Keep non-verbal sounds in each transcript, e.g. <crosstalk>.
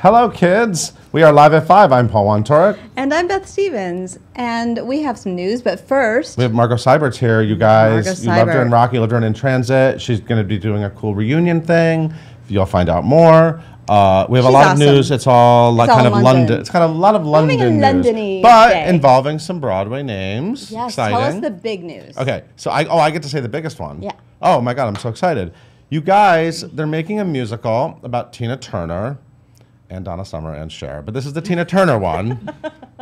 Hello, kids. We are live at 5. I'm Paul Wontorek. And I'm Beth Stevens, and we have some news, but first, We have Margo Seibert's here. You guys, Margo you loved her in Rocky, loved her in Transit. She's going to be doing a cool reunion thing. You'll find out more. Uh, we have a lot awesome. of news. It's all like kind of London. London. It's kind of a lot of London news, London-y but day. involving some Broadway names. yes, Exciting. tell us the big news. Okay, so I oh I get to say the biggest one. Yeah. Oh my god, I'm so excited. You guys, they're making a musical about Tina Turner and Donna Summer and Cher, but this is the Tina Turner one.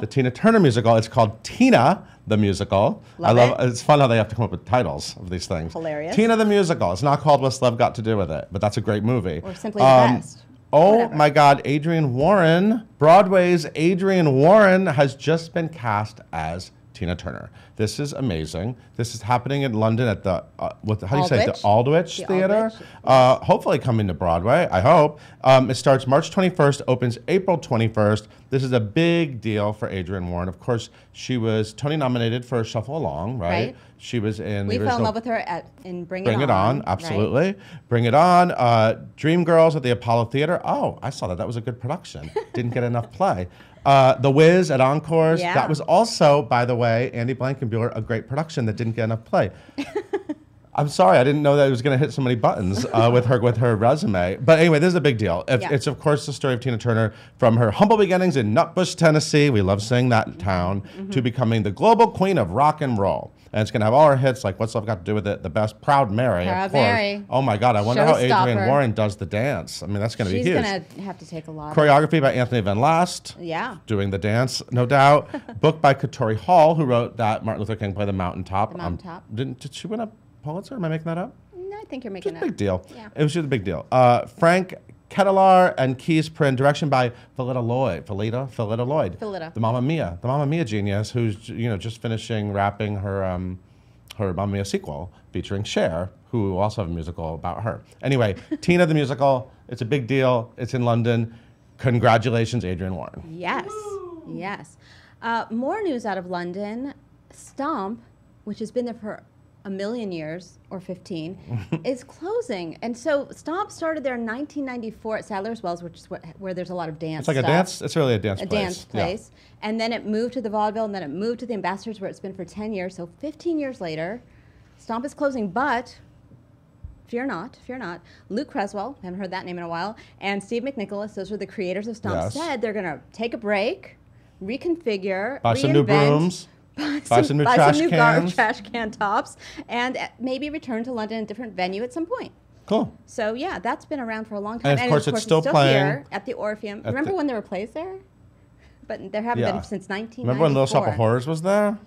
the Tina Turner musical. It's called Tina the musical. I Love love it. it's fun how they have to come up with titles of these things. Hilarious. Tina the musical. It's not called What's Love Got to Do with It, but that's a great movie. Or simply the um, best. Oh Whatever. my God, Adrienne Warren, Broadway's Adrienne Warren has just been cast as Tina Turner. This is amazing. This is happening in London at the uh, what? How do you say it? the Aldwych The Theater? Aldwych, Uh, hopefully coming to Broadway. I hope. Um, it starts March 21st, opens April 21st. This is a big deal for Adrienne Warren. Of course, she was Tony nominated for Shuffle Along, right? Right. She was in We fell in love with her at in Bring, Bring It it on, right? absolutely. Bring it on. Uh, Dreamgirls at the Apollo Theater. Oh, I saw that. That was a good production. <laughs> Didn't get enough play. Uh, the Wiz at Encores. Yeah. That was also, by the way, Andy Blankenbuehler, a great production that didn't get enough play. <laughs> I'm sorry, I didn't know that it was going to hit so many buttons uh, with her with her resume. But anyway, this is a big deal. If, Yeah. It's of course the story of Tina Turner from her humble beginnings in Nutbush, Tennessee. We love saying that town Mm-hmm. to becoming the global queen of rock and roll. And it's going to have all her hits like "What's Love Got to Do with It," "The Best," "Proud Mary," Proud of course. Mary. Oh my God, I wonder how Adrienne Warren does the dance. I mean, that's going to be huge. She's huge. gonna have to take a lot. of, Choreography by Anthony Van Laast yeah. doing the dance, no doubt. <laughs> Book by Katori Hall, who wrote that Martin Luther King play The Mountaintop. The Mountaintop. didn't did she win a Pulitzer? Am I making that up? No, I think you're making a big it. deal. Yeah. It was just a big deal. Uh, Frank Ketelaar and Kees Prins, direction by Phyllida Lloyd. Phyllida, Phyllida Lloyd. Phyllida. The Mamma Mia, the Mamma Mia genius, who's you know just finishing wrapping her um, her Mamma Mia sequel featuring Cher, who also have a musical about her. Anyway, <laughs> Tina the musical. It's a big deal. It's in London. Congratulations, Adrienne Warren. Yes, yes. Uh, more news out of London. Stomp, which has been there for a million years or 15, <laughs> is closing. And so Stomp started there in 1994 at Sadler's Wells, which is wh- where there's a lot of dance. It's like a dance. It's really a dance a place. dance Yeah. place. And then it moved to the vaudeville, and then it moved to the ambassadors, where it's been for 10 years. So 15 years later, Stomp is closing, but fear not, fear not. Luke Cresswell, haven't heard that name in a while, and Steve McNicholas, those are the creators of Stomp, Yes. said they're going to take a break, reconfigure, Buy some new reinvent, brooms. Buy Buy some new buy trash some new cans. trash can tops, and uh, maybe return to London in a different venue at some point. Cool. So yeah, that's been around for a long time, And of course it's still playing here at the Orpheum. at Remember the- when there were plays there? But there haven't Yeah. been since 1994. Remember when Little Shop of Horrors was there?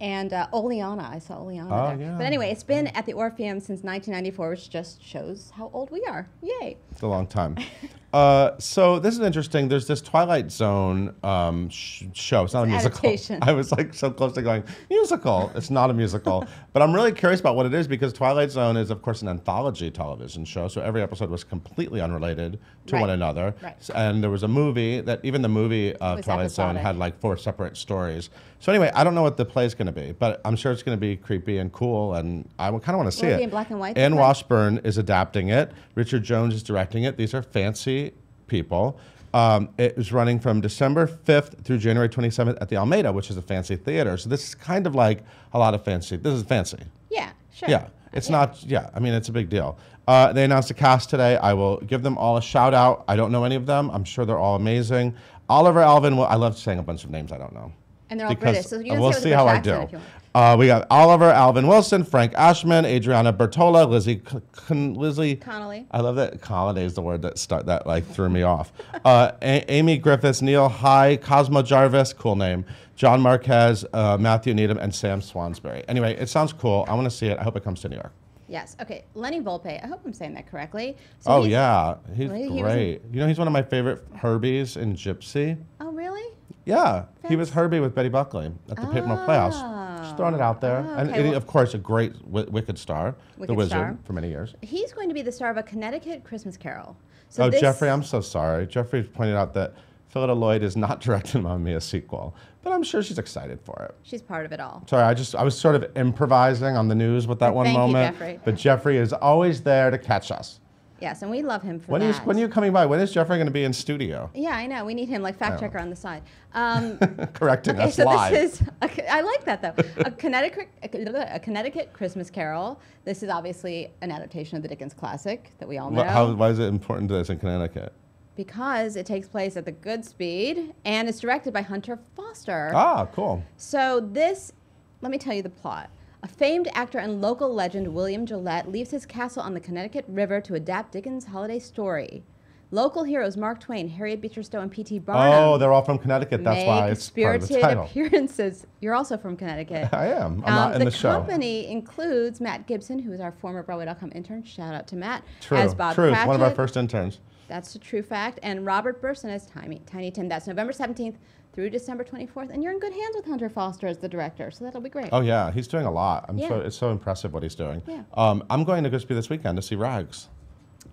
And uh, Oleanna, I saw Oleanna Oh, there. yeah. But anyway, it's been at the Orpheum since 1994, which just shows how old we are. Yay! It's a long time. <laughs> uh, so this is interesting. There's this Twilight Zone um, sh- show. It's not a musical. adaptation. <laughs> I was like so close to going musical. It's not a musical, <laughs> but I'm really curious about what it is because Twilight Zone is, of course, an anthology television show. So every episode was completely unrelated to Right. one another. Right. And there was a movie that even the movie of was Twilight Zone had like four separate stories. So anyway, I don't know what the play is going to be, but I'm sure it's going to be creepy and cool, and I kind of want to see it in black and white, Anne play? Washburn is adapting it. Richard Jones is directing it. These are fancy people. Um, it is running from December 5th through January 27th at the Almeida, which is a fancy theater. So this is kind of like a lot of fancy. This is fancy. Yeah, sure. Yeah, it's not. Yeah, I mean it's a big deal. Uh, they announced a cast today. I will give them all a shout out. I don't know any of them. I'm sure they're all amazing. Oliver Alvin. Will, I love saying a bunch of names I don't know. And they're all Because British, so you can we'll say it with a see how I do. accent if you want. Uh, we got Oliver Alvin Wilson, Franc Ashman, Adriana Bertola, Lizzie Con- Lizzie Connolly. I love that Connolly is the word that start that like threw me off. Uh, A- Amy Griffiths, Neil High, Cosmo Jarvis, cool name. John Marquez, uh, Matthew Needham, and Sam Swansbury. Anyway, it sounds cool. I want to see it. I hope it comes to New York. Yes. Okay. Lenny Volpe. I hope I'm saying that correctly. So Oh he's- yeah, he's Really? He in- great. You know, he's one of my favorite Herbies in Gypsy. Oh really? Yeah, he was Herbie with Betty Buckley at the Paper Mill Playhouse. Just throwing it out there, Oh, and okay, and of course a great wi- Wicked star, the Wizard star. for many years. He's going to be the star of a Connecticut Christmas Carol. So oh, this, Jeffrey, I'm so sorry. Jeffrey pointed out that Phyllida Lloyd is not <laughs> directing Mamma Mia sequel, but I'm sure she's excited for it. She's part of it all. Sorry, I just I was sort of improvising on the news with that one Thank you, moment. Jeffrey. But Jeffrey is always there to catch us. Yes, and we love him for When that. is when are you coming by? When is Jeffrey going to be in studio? yeah, I know. We need him like fact Oh. checker on the side. <laughs> Um, Correcting okay, us so live. this is. A, I like that though. A Connecticut, a Connecticut Christmas Carol. This is obviously an adaptation of the Dickens classic that we all know how, why is it important to this in Connecticut? because it takes place at the Goodspeed and it's directed by Hunter Foster. Ah, cool. So this, let me tell you the plot. A famed actor and local legend, William Gillette, leaves his castle on the Connecticut River to adapt Dickens' holiday story. Local heroes Mark Twain, Harriet Beecher Stowe, and P.T. Barnum Oh, they're all from Connecticut. That's why it's part of the spirited title. appearances. You're also from Connecticut. <laughs> I am. I'm Um, not in the, the show. The company includes Matt Gibson, who is our former Broadway.com intern. Shout out to Matt. True. As Bob True. One of our first interns. That's a true fact. And Robert Burson as Tiny, Tiny Tim. That's November 17th through December 24th. And you're in good hands with Hunter Foster as the director, so that'll be great. Oh yeah, he's doing a lot. I'm so Yeah. it's so impressive what he's doing. Yeah. Um, I'm going to Goodspeed this weekend to see Rags.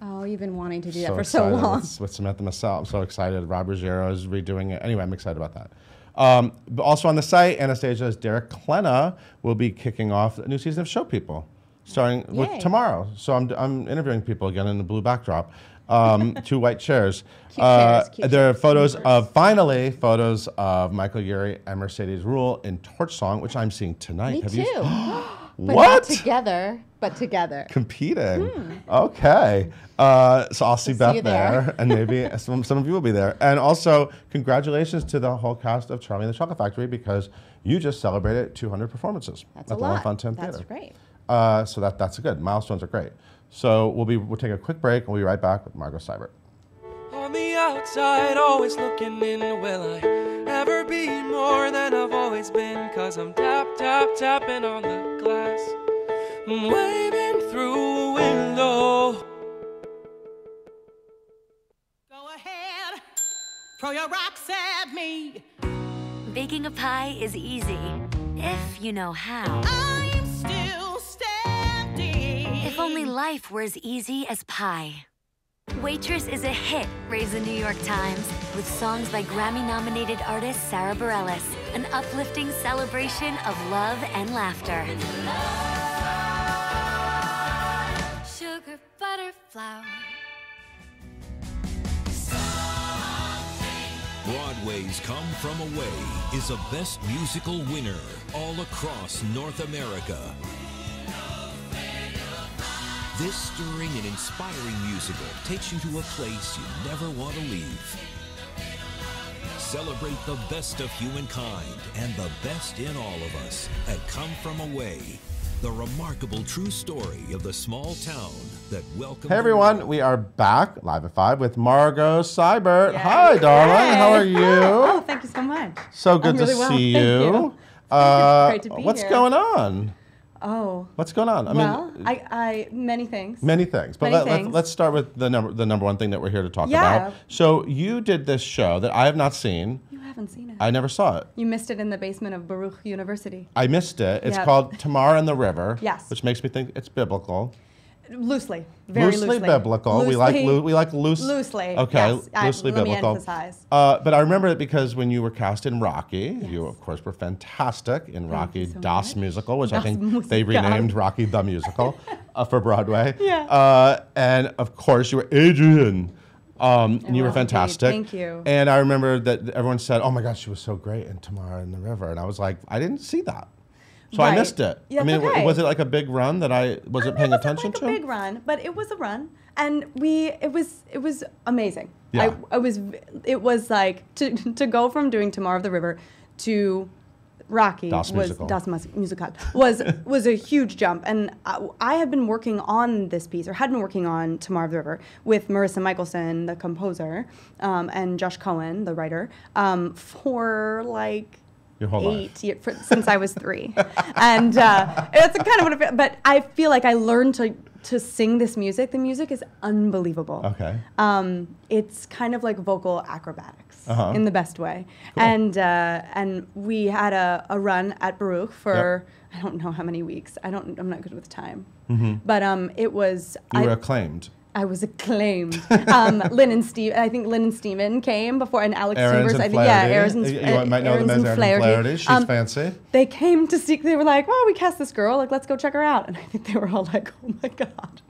Oh, you've been wanting to do that for so long. With, with Samantha Massell. I'm so excited. Rob Ruggiero is redoing it. Anyway, I'm excited about that. Um, but also on the site, Anastasia's Derek Klena will be kicking off a new season of Show People, starting Yay. with tomorrow. So I'm, I'm interviewing people again in the blue backdrop. Um, two white chairs. <laughs> Cute Uh, chairs, cute there are chairs. photos of, finally, photos of Michael Urie and Mercedes Ruehl in Torch Song, which I'm seeing tonight. Me Have too. you? <gasps> <gasps> but what? not together, but together. competing. Okay. Uh, so I'll see Hmm. see Beth you there, there. and maybe <laughs> some, some of you will be there. And also, congratulations to the whole cast of Charlie and the Chocolate Factory because you just celebrated 200 performances That's at a the lot. Fontanne That's Theater. great. Uh, so that, that's good. Milestones are great. So we'll be we'll take a quick break and we'll be right back with Margo Seibert. On the outside, always looking in. Will I ever be more than I've always been? Cause I'm tap, tap, tapping on the glass. I'm waving through a window. Go ahead, throw your rocks at me. Baking a pie is easy if you know how. I'm life were as easy as pie. Waitress is a hit, raised the New York Times, with songs by Grammy nominated artist Sara Bareilles, an uplifting celebration of love and laughter. Sugar, butter, flour. Broadway's Come From Away is a Best Musical winner all across North America. This stirring and inspiring musical takes you to a place you never want to leave. Celebrate the best of humankind and the best in all of us at Come From Away, the remarkable true story of the small town that welcomed. Hey everyone, we are back live at five with Margo Seibert. Hi, darling. How are you? Oh, thank you so much. So good I'm really to well, see thank you. you. Uh, great to be what's here. going on? Oh, What's going on? I well, mean, I, I many things. Many things, but Many let, us start with the number the number one thing that we're here to talk Yeah. about. So you did this show that I have not seen. You haven't seen it. I never saw it. you missed it in the basement of Baruch University. I missed it. It's Yeah. called Tamar and the River. Yes. Which makes me think it's biblical. Loosely, very loosely, loosely. biblical. we like Loosely- loo- we like loose. Loosely. Okay, yes. I- loosely me biblical. Uh, but I remember it because when you were cast in Rocky, you of course were fantastic in Rocky so Das much. Musical, which I Das think they renamed Rocky the Musical <laughs> uh, for Broadway. Yeah. Uh, and of course you were Adrian. Um, and you were fantastic. Thank you. And I remember that everyone said, "Oh my God, she was so great in Tamara in the River," and I was like, "I didn't see that." So I missed it. Yeah, I mean, okay. was it like a big run that I wasn't paying attention to? it attention like to? a big run, but it was a run, and we it was it was amazing. Yeah. I, I was it was like to <laughs> to go from doing Tamar of the River to Rocky Das was Musical. Das Musical was <laughs> was a huge jump, and I, I had been working on this piece or had been working on Tamar of the River with Marisa Michelson, the composer, um, and Josh Cohen, the writer, um, for like Your whole eight year, for, since I was three, and uh, it's kind of what. It, feel- but I feel like I learned to to sing this music. The music is unbelievable. Okay. Um, it's kind of like vocal acrobatics Uh-huh. in the best way. And uh, and we had a, a run at Baruch for I don't know how many weeks. I don't. I'm not good with time. But um, it was. Mm-hmm. You I, were acclaimed. I was acclaimed. um, <laughs> Lynn and Steve. I think Lynn and Steven came before, and Alex Aarons. I think yeah. Aaron's and, You- you might know them as and Aaron Flaherty. Flaherty. She's Um, fancy. They came to see. They were like, "Well, we cast this girl. Like, let's go check her out." And I think they were all like, "Oh my god."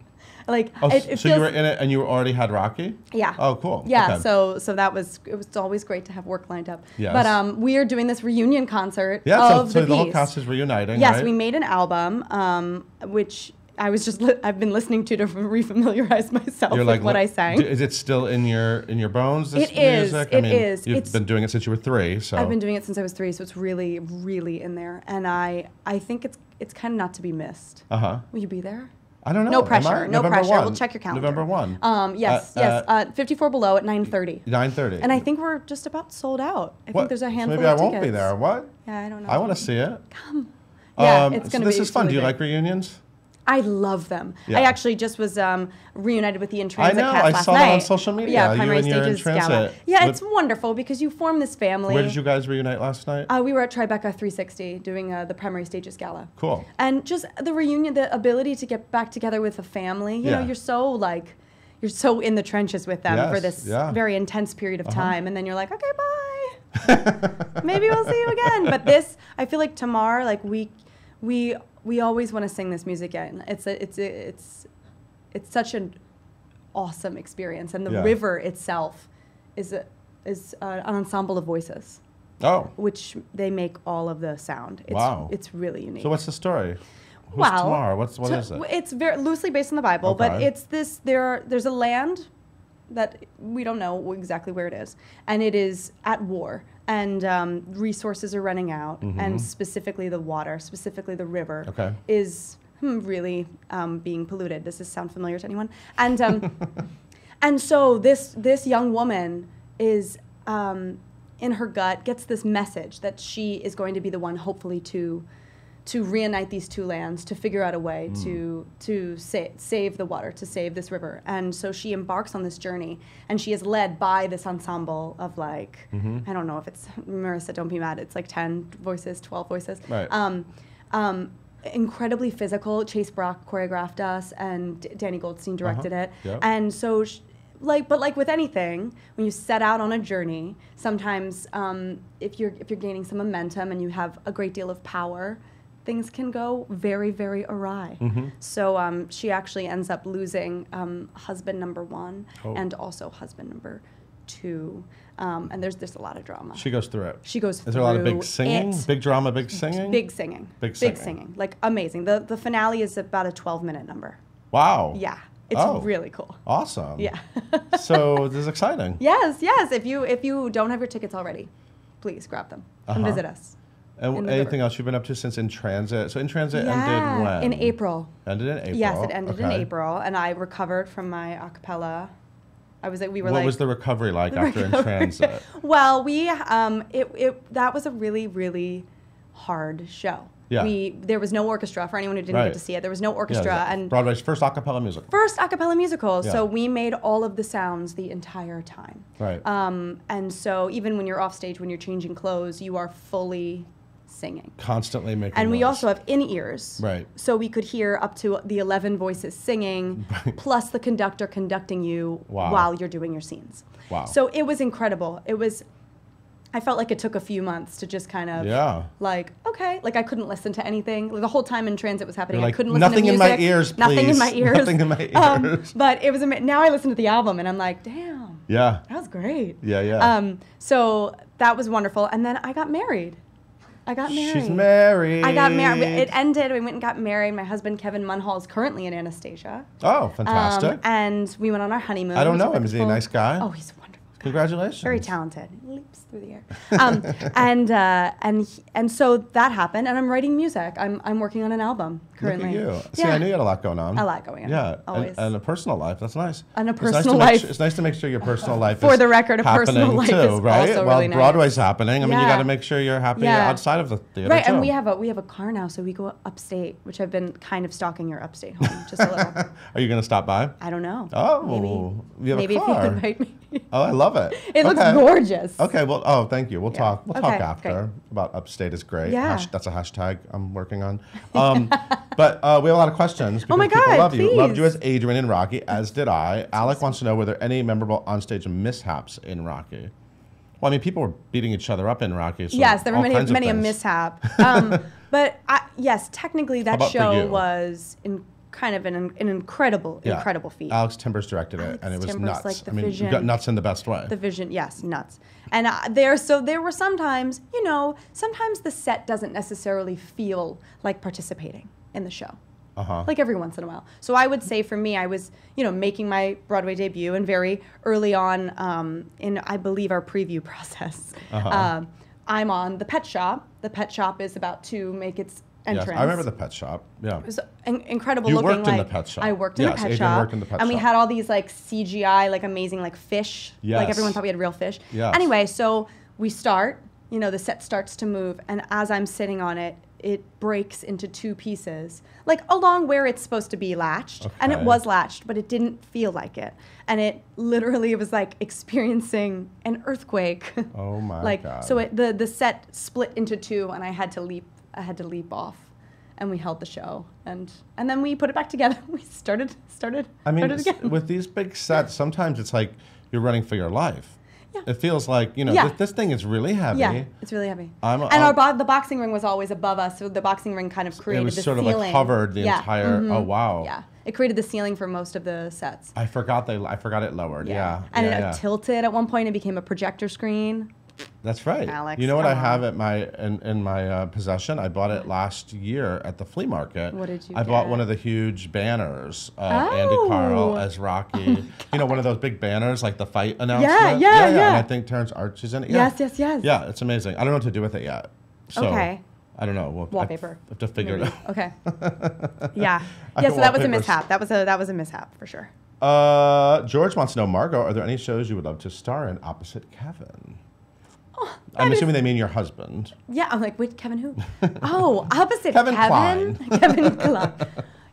Like Oh, it, it so you were in it and you already had Rocky? yeah. Oh, cool. Yeah. Okay. So so that was it was always great to have work lined up. Yes. But um, we are doing this reunion concert yeah, so, of so the, the whole cast is reuniting. Yes, right? we made an album, um, which I was just li- I've been listening to to <laughs> refamiliarize myself You're with like, what I sang. d- Is it still in your in your bones? This It is, music? it I mean, is. You've It's- been doing it since you were three, so I've been doing it since I was three, so it's really really in there, and I I think it's it's kind of not to be missed. Uh huh. Will you be there? I don't know. No pressure. No pressure. 1. We'll check your calendar. November one. Um, yes, Uh, yes. uh, Uh, 54 below at 9:30. Nine thirty. And I think we're just about sold out. I think there's a handful of things. Maybe I won't tickets. be there. What? Yeah, I don't know. I want to see it. Come. Yeah, Um, it's so gonna this be This is fun. Do you big. like reunions? I love them. Yeah. I actually just was um, reunited with the In I Transit know, cast I last saw that on social media, Yeah, you Primary and your In Stages Gala. Yeah, it's wonderful because you form this family. Where did you guys reunite last night? Uh, we were at Tribeca 360 doing uh, the Primary Stages Gala. Cool. And just the reunion, the ability to get back together with a family. You know, you're so like, you're so in the trenches with them for this yeah. Uh-huh. very intense period of time, and then you're like, okay, bye. <laughs> Maybe we'll see you again. But this, I feel like Tamar, like we, we, we always want to sing this music again. It's a, it's a, it's, it's such an awesome experience, and the Yeah. river itself is a, is uh, an ensemble of voices, Oh, which they make all of the sound. It's, Wow. It's really unique. so what's the story? Who's well, Tamar? What's what so- is it? It's very loosely based on the Bible, but it's this. There, are, there's a land that we don't know exactly where it is, and it is at war, and um, resources are running out, and specifically the water, specifically the river, Mm-hmm. Okay. is hmm, really um, being polluted. Does this sound familiar to anyone? And um, <laughs> and so this this young woman is um, in her gut gets this message that she is going to be the one, hopefully, to to reunite these two lands, to figure out a way to to sa- save the water, to save this river. And so she embarks on this journey, and she is led by this ensemble of like I don't know if it's Marisa, don't be mad. It's like ten voices, twelve voices. Right. Um, um, incredibly physical. Chase Brock choreographed us, and D- Danny Goldstein directed it. Yep. And so, sh- like, but like with anything, when you set out on a journey, sometimes um, if you're if you're gaining some momentum and you have a great deal of power, things can go very very awry. Mm-hmm. So um, she actually ends up losing um, husband number one Oh. and also husband number two. Um, and there's there's a lot of drama. She goes through it. She goes Is there a lot of big singing? it. Big drama, big singing? Big singing. Big Big singing. singing. Like amazing. The the finale is about a 12 minute number. Wow. Yeah. It's Oh. really cool. Awesome. Yeah. <laughs> so this is exciting. yes, yes. If you if you don't have your tickets already, please grab them. Come Uh-huh. visit us. And in anything else you've been up to since In Transit? So In Transit ended when? in April. Ended in April. Yes, it ended in. April, and I recovered from my acapella. I was like, we were What like, was the recovery like after In Transit? <laughs> well, we um, it, it that was a really really hard show. Yeah. We there was no orchestra for anyone who didn't Right. get to see it. There was no orchestra, the- and Broadway's first a cappella musical. first a cappella musical. Yeah. So we made all of the sounds the entire time. Right. Um, and so even when you're off stage, when you're changing clothes, you are fully singing. Constantly making And we noise. also have in ears. Right. So we could hear up to the 11 voices singing, plus the conductor conducting you Wow. while you're doing your scenes. Wow. So it was incredible. It was, I felt like it took a few months to just kind of, Yeah. like, okay, like I couldn't listen to anything. Like, the whole time in transit was happening. Like, I couldn't listen "Nothing to in music. my ears, please. Nothing in my <laughs> ears. Nothing in my Um, ears. but it was amazing. Now I listen to the album and I'm like, damn, Yeah. that was great. Yeah, yeah. Um, so that was wonderful. And then I got married. I got married. She's married. I got married. It ended. We went and got married. My husband Kevin Munhall is currently in Anastasia. Oh, Um, fantastic. and we went on our honeymoon. I don't know him. Is he a nice guy? Oh, he's a wonderful. guy. Congratulations. Very talented. Leaps through the air. Um, <laughs> and uh, and and so that happened. And I'm writing music. I'm I'm working on an album currently. Look at you. See, Yeah. I knew you had a lot going on. A lot going on, Yeah. and- always. And, a personal life. That's nice. And a It's nice personal life. su- it's nice to make sure your personal life is. For the record, a personal life too, is right? also While really nice. Broadway's happening, I mean, you got to make sure you're happy Yeah. outside of the theater Right, too. and we have a we have a car now, so we go upstate, which I've been kind of stalking your upstate home just a little. <laughs> Are you going to stop by? I don't know. Oh, maybe you have a maybe car. if you invite me. Oh, I love it. <laughs> It looks gorgeous. Okay, well, oh, thank you. We'll talk. We'll talk after great. about upstate is great. Yeah. Hash- that's a hashtag I'm working on. Um, <laughs> but uh, we have a lot of questions. Oh my people God, love you. Loved you as Adrian in Rocky, as did I. Alec wants to know were there any memorable onstage mishaps in Rocky? Well, I mean, people were beating each other up in Rocky. So yes, there were many many a mishap. Um, <laughs> but I, yes, technically that show was kind of an, an incredible, Yeah. incredible feat. Alex Timbers directed it, and it was Timbers, nuts. like, the I mean, you got vision. nuts in the best way. the vision, yes, nuts. And uh, there, so there were sometimes, you know, sometimes the set doesn't necessarily feel like participating in the show. Uh-huh. Like every once in a while. So I would say for me, I was, you know, making my Broadway debut and very early on um, in, I believe, our preview <laughs> process. Uh-huh. Um, I'm on the pet shop. The pet shop is about to make its yes. I remember the pet shop. Yeah. It was in- incredible You looking. worked in the pet shop. I worked in Yes, the pet Adrian shop. worked in the pet and we had all these like CGI, like amazing like fish. Like everyone thought we had real fish. Yes. Anyway, so we start. You know, the set starts to move, and as I'm sitting on it, it breaks into two pieces, like along where it's supposed to be latched, and it was latched, but it didn't feel like it, and it literally was like experiencing an earthquake. Oh <laughs> my like God. so it, the the set split into two and i had to leap i had to leap off and we held the show and and then we put it back together <laughs> we started started I mean, started again with these big sets, <laughs> sometimes it's like you're running for your life. Yeah. It feels like, you know, Yeah. this, this thing is really heavy. yeah it's really heavy I'm- and I'm- our bo- the boxing ring was always above us so the boxing ring kind of created it was the sort of like covered the Yeah. entire. Oh mm-hmm. wow! yeah it created the ceiling for most of the sets I forgot they. I forgot it lowered. Yeah, and it tilted at one point it became a projector screen That's right. Alex, you know what I have at my in, in my uh, possession? I bought it last year at the flea market. What did you I bought one of the huge banners of Andy Karl Oh. as Rocky. you know, one of those big banners like the fight announcement. yeah, And yeah. I think Terrence Arch is in it. Yeah. Yes, yes, yes. Yeah, it's amazing. I don't know what to do with it yet. So, Okay. I don't know. We'll I Wallpaper. have to figure maybe. it out. okay <laughs> yeah yeah so that was a mishap that was a that was a mishap for sure Uh, George wants to know, Margo, are there any shows you would love to star in opposite Kevin? I'm Oh, that is- assuming they mean your husband. Yeah, I'm like, wait, Kevin who? oh, opposite Kevin Kevin. Kline. <laughs> Kevin Kline.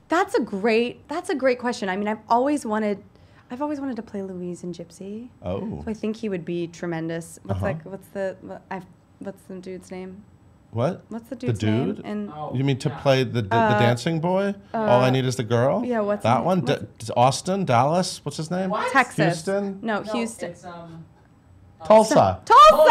That's a great. That's a great question. I mean, I've always wanted. I've always wanted to play Louise in Gypsy. Oh. So I think he would be tremendous. What's Uh-huh. like? What's the? What, I, what's the dude's name? What? What's the The dude's name? dude? And You mean to play the, the, the dancing boy? All I need is the girl? Uh, yeah, what's that his- one? what's- D- d- Austin, Dallas. What's his name? What? Texas. Houston? No, No, Houston. It's, um, Tulsa. Tulsa.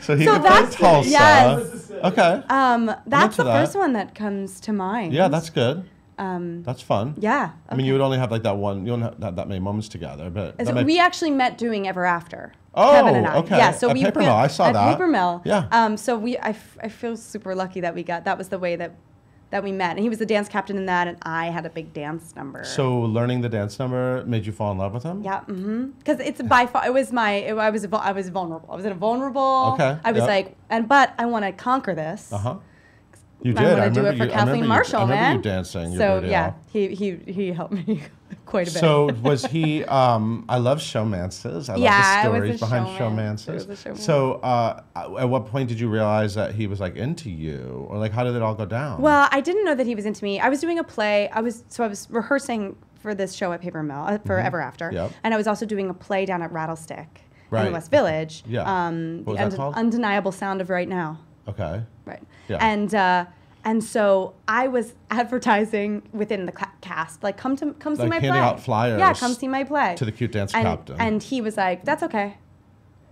So he So could Tulsa. yes. Okay. Um, that's the that. first one that comes to mind. yeah, that's good. Um, That's fun. yeah. I mean, you would only have like that one. You don't have that, that many moments together, but So we actually met doing Ever After. Oh, Kevin and I. okay. Yeah, so At we Paper Mill, I saw at that. Paper Mill. Yeah. Um, so we, I, f- I feel super lucky that we got. That was the way that that we met, and he was the dance captain in that, and I had a big dance number. So learning the dance number made you fall in love with him? Yeah, mm-hmm. Because it's by far, it was my, it, I was, I was vulnerable. I was in a vulnerable. Okay, I was yep. like, and but I want to conquer this. Uh huh. You I did. want I to do it for you, Kathleen you- Marshall, I remember man. you dancing. So yeah, he he he helped me <laughs> <laughs> quite a bit. So was he? Um, I love showmances. I Yeah, love the stories behind showman. Showmances. showman. So uh, at what point did you realize that he was like into you, or like how did it all go down? Well, I didn't know that he was into me. I was doing a play. I was so I was rehearsing for this show at Paper Mill uh, for Ever After, Mm-hmm. Yep. and I was also doing a play down at Rattlestick in Right. the West Village. Yeah. Um, What was the that called? Undeniable Sound of Right Now. okay. Right. Yeah. And uh, and so I was advertising within the cast, like come to come see my handing play. out flyers Yeah, come see my play. to the cute dance and, captain. And he was like, "That's okay."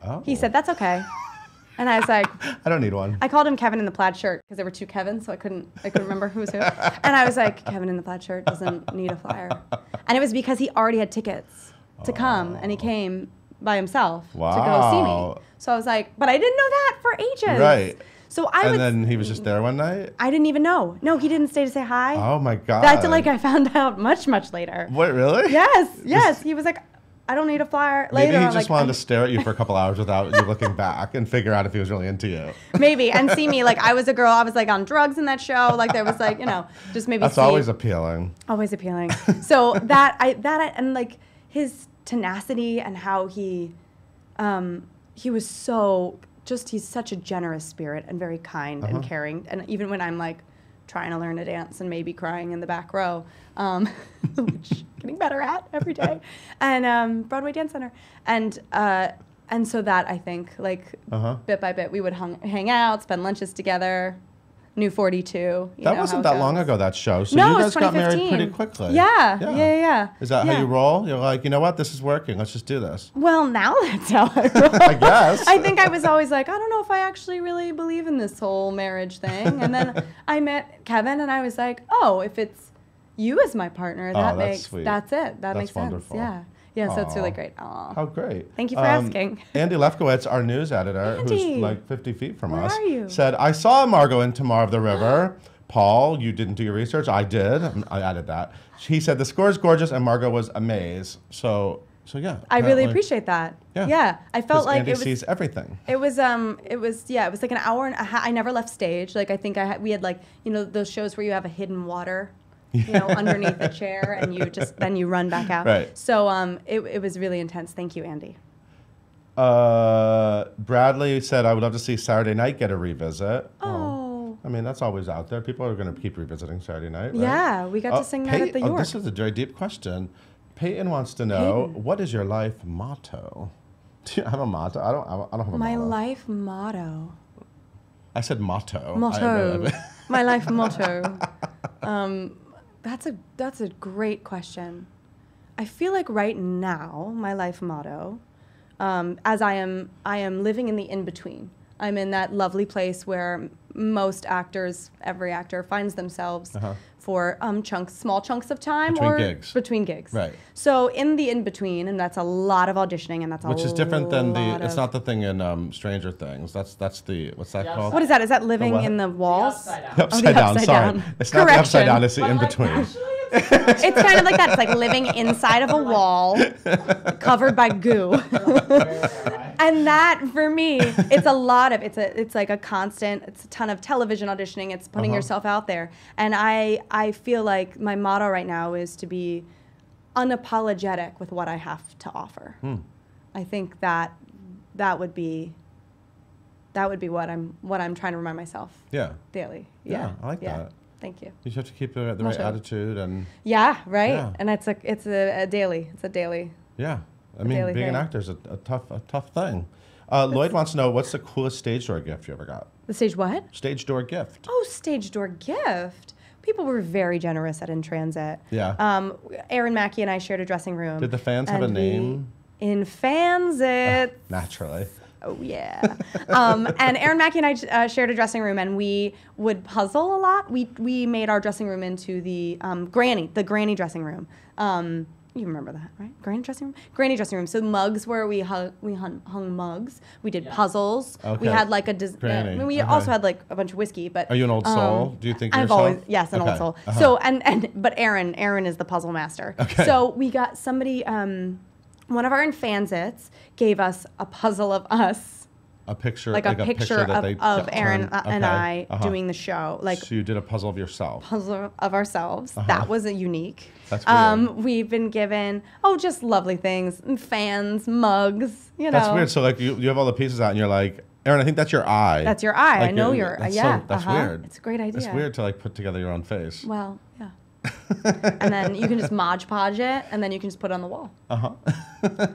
Oh. He said, "That's okay," <laughs> and I was like. I don't need one. I called him Kevin in the plaid shirt because there were two Kevins, so I couldn't I couldn't remember who was who. And I was like, Kevin in the plaid shirt doesn't need a flyer. And it was because he already had tickets to come, and he oh. came by himself to go see Oh. Me. So I was like, but I didn't know that for ages. Right. So I and would. then he was just there one night. I didn't even know. No, he didn't stay to say hi. Oh my god. That's like I found <laughs> out much much later. What really? Yes, yes. He was like, I don't need a flyer. Maybe later, he just like, wanted "I'm- to stare at you for a couple hours without you looking back and figure out if he was really into you. <laughs> maybe and see me like I was a girl. I was like on drugs in that show. Like there was like you know just maybe That's see- always appealing. always appealing. so that I that I, and like his tenacity and how he um, he was so just he's such a generous spirit and very kind Uh-huh. and caring. And even when I'm like trying to learn to dance and maybe crying in the back row, um, <laughs> which getting better at every day, <laughs> and um, Broadway Dance Center, and uh, and so that I think like Uh-huh. bit by bit we would hung, hang out, spend lunches together. New 42. you That know wasn't that long ago, that show. So No, you guys got married 2015. pretty quickly. Yeah, yeah, yeah, yeah. Is that Yeah. how you roll? You're like, you know what? This is working. Let's just do this. Well, now that's how I <laughs> roll. I guess. I think I was always like, I don't know if I actually really believe in this whole marriage thing. And then I met Kevin, and I was like, oh, if it's you as my partner, that Oh, that's makes sweet. that's it. That That's makes wonderful. sense. Yeah, yeah. So it's really great. Aw. How great. Thank you for asking. <laughs> Andy Lefkowitz, our news editor, who's like 50 feet from us, are you? said, I saw Margo in Tamar of the <gasps> River. Paul, you didn't do your research. I did. I added that. He said, the score is gorgeous, and Margo was amazed. So, so yeah. I really appreciate that. Yeah. Yeah, I felt like Andy it was. sees everything. It was um it was yeah it was like an hour and a half. I never left stage. Like I think I had, we had like you know those shows where you have a hidden water, you know underneath the chair and you just then you run back out. Right. So um it, it was really intense. Thank you, Andy. Uh, Bradley said, I would love to see Saturday Night get a revisit. Oh. I mean, that's always out there. People are going to keep revisiting Saturday Night. Right? Yeah, we got to sing that at the oh, this is a very deep question. Peyton wants to know, Peyton. what is your life motto? <laughs> Do you have a motto? I don't, I don't have a My motto. My life motto. I said motto. I- Motto. I- My life motto. <laughs> Um, that's a that's a great question. I feel like right now my life motto, um, as I am I am living in the in between. I'm in that lovely place where most actors, every actor finds themselves Uh-huh. For um, chunks, small chunks of time Between or gigs. between gigs. Right. So in the in between, and that's a lot of auditioning, and that's a Which is different than the, lot it's not the thing in um, Stranger Things. That's, that's the, what's that called? What is that? Is that living what? in the walls? upside down. The Oh, the upside down, upside sorry. down. It's not the upside down, it's the in between. <laughs> It's kind of like that. It's like living inside of a <laughs> wall, <laughs> covered by goo. And that, for me, it's a lot of. It's a. It's like a constant. It's a ton of television auditioning. It's putting Uh-huh. yourself out there. And I, I feel like my motto right now is to be unapologetic with what I have to offer. Hmm. I think that that would be. That would be what I'm. What I'm trying to remind myself Yeah. daily. Yeah, Yeah. I like yeah. that. Thank you. You just have to keep the, the right attitude and, Yeah, right. Yeah. And it's a it's a, a daily. It's a daily. yeah. I mean, being an actor is a, a tough, a tough thing. Uh, Lloyd wants to know, what's the coolest stage door gift you ever got? The stage what? Stage door gift. Oh, stage door gift. People were very generous at In Transit. Yeah. Um, Erin Mackey and I shared a dressing room. Did the fans have a name? In Fansit. <laughs> Naturally. Oh yeah. um, and Erin Mackey and I uh, shared a dressing room, and we would puzzle a lot. We we made our dressing room into the um, granny, the granny dressing room. Um, you remember that, right? Granny dressing room, granny dressing room. So mugs where we hung, we hung, hung mugs. We did puzzles. We had like a. Dis- uh, Granny, we okay. also had like a bunch of whiskey, but. Are you an old um, soul? Do you think I've yourself? always yes, an Okay, old soul. uh-huh. So and and but Erin, Erin is the puzzle master. Okay. So we got somebody. Um, one of our infansits gave us a puzzle of us A picture, like, a, picture, that of, of Erin turned- uh, and okay, I uh-huh. doing the show, like so you did a puzzle of yourself. puzzle of ourselves. That was a unique. That's Um, we've been given oh, just lovely things, fans, mugs. You know, That's weird. So like you, you have all the pieces out, and you're like, Erin, I think that's your eye. That's your eye. I know you're- your that's yeah. So, that's uh-huh. weird. It's a great idea. It's weird to like put together your own face. Well. And then you can just Mod Podge it, and then you can just put it on the wall. Uh huh.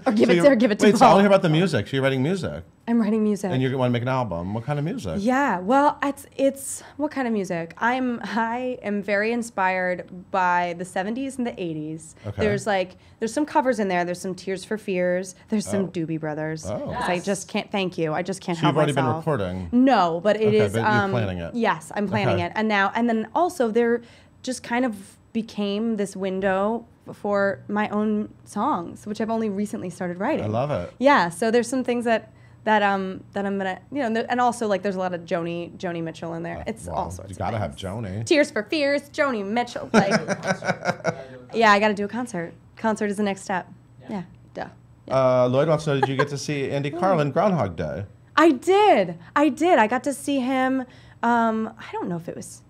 or give So it you're- to, or give it to Wait, so I Paul. want to hear about the music. So you're writing music, I'm writing music. and you want to make an album. What kind of music? Yeah, well, it's it's what kind of music? I'm I am very inspired by the 70s and the 80s. Okay. There's like there's some covers in there. There's some Tears for Fears. There's some Oh. Doobie Brothers. Oh. 'Cause I just can't thank you. I just can't So help you've already been myself. recording. No, but it Okay, is. but you're um, planning it. Yes, I'm planning Okay. it. And now and then also there just kind of became this window for my own songs, which I've only recently started writing. I love it. Yeah, so there's some things that that um that I'm gonna you know and also like there's a lot of Joni Joni Mitchell in there. It's Well, all sorts. You gotta have. Joni. Tears for Fears, Joni Mitchell. Like, <laughs> yeah, I got to do a concert. Concert is the next step. Yeah, duh. Uh, Lloyd wants to know: Did you get to see Andy <laughs> Carlin Groundhog Day? I did. I did. I got to see him. Um, I don't know if it was.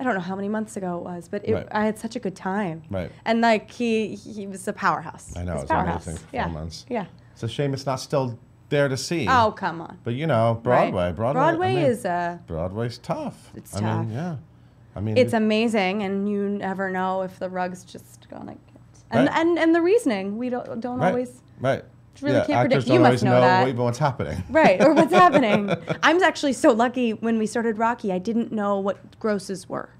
I don't know how many months ago it was, but it, Right. I had such a good time. Right. And like he, he was a powerhouse. I know, it was amazing Yeah. performance. Yeah. It's a shame it's not still there to see. Oh come on. But you know, Right? Broadway, Broadway. Broadway I mean, is uh, Broadway's tough. It's I tough. mean, yeah. I mean, it's amazing, and you never know if the rug's just gonna get. And Right. and and the reasoning we don't don't right, always right. Really yeah, can't predict. You always must know, that. even what's happening. <laughs> Right, or what's happening. <laughs> I'm actually so lucky when we started Rocky, I didn't know what grosses were.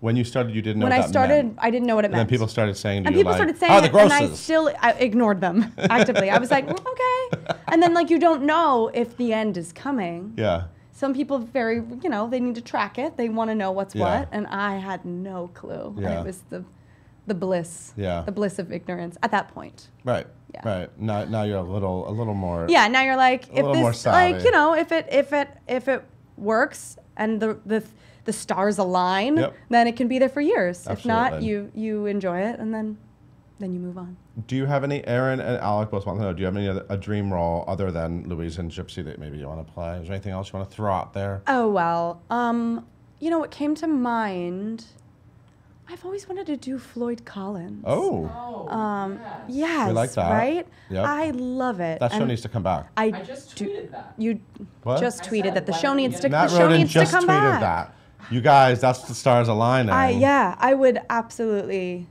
When you started, you didn't know when I that started, meant. I didn't know what it and meant. then people started saying to and you people like, started saying "Oh, it, and I still I ignored them <laughs> actively. I was like, "Mm, okay. And then like you don't know if the end is coming. yeah. Some people very, you know, they need to track it. They want to know what's Yeah. what, and I had no clue. And Yeah. it was the, the bliss. Yeah. The bliss of ignorance at that point. Right. Yeah. Right. Now, now you're a little, a little more. Yeah. Now you're like, if little more this, like, you know, if it, if it, if it works and the the the stars align, Yep. then it can be there for years. If not, you you enjoy it, and then then you move on. Do you have any, Aaron and Alec both want to know, do you have any other, a dream role other than Louise and Gypsy that maybe you want to play? Is there anything else you want to throw out there? Oh well, um, you know what came to mind? I've always wanted to do Floyd Collins. Oh, Um, yes, like that. right? Yep. I love it. that show and needs to come back. I, I just do- tweeted that. You What? just I tweeted that the show needs get to Matt the show Roden needs just to come tweeted back. that. You guys, that's the stars aligning. I yeah, I would absolutely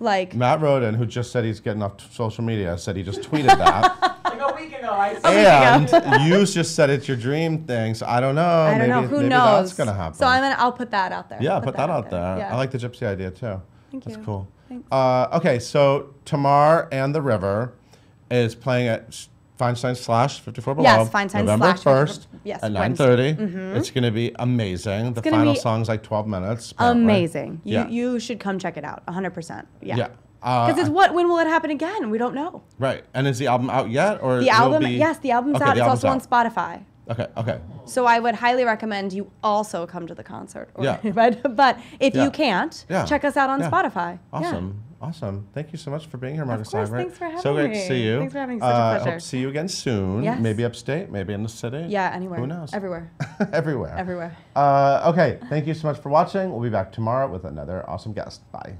like. Matt Roden, who just said he's getting off social media, said he just tweeted that. <laughs> Like a week ago, I said. <laughs> and <laughs> you just said it's your dream thing, so I don't know. I don't maybe, know. Who maybe knows? that's gonna happen. So I'm gonna. I'll put that out there. yeah, put, that, out there. Yeah. I like the gypsy idea too. Thank That's you. cool. Thanks. Uh, okay, so Tamar and the River is playing at S- Feinstein slash 54 Below. Yes, Feinstein November slash 1st yes, at Wednesday. 9.30. It's going to be amazing. The final be song's like 12 minutes. apparently. Amazing. You Yeah. you should come check it out. 100. percent Yeah. Yeah. Uh, Because it's what? When will it happen again? We don't know. Right. And is the album out yet? or The album, be- yes, the album's Okay, out. the it's album's also on. Spotify. Okay, okay. So I would highly recommend you also come to the concert. Or, <laughs> Yeah. But, but if Yeah. you can't, Yeah. check us out on Yeah. Spotify. Yeah. Awesome. Awesome. Thank you so much for being here, Margaret course, Seibert. thanks for So having great to me. see you. Thanks for having me. Such a Uh, hope pleasure. to see you again soon. Yes. Maybe upstate, maybe in the city. Yeah, anywhere. Who knows? Everywhere. <laughs> Everywhere. Everywhere. Uh, okay. Thank you so much for watching. We'll be back tomorrow with another awesome guest. Bye.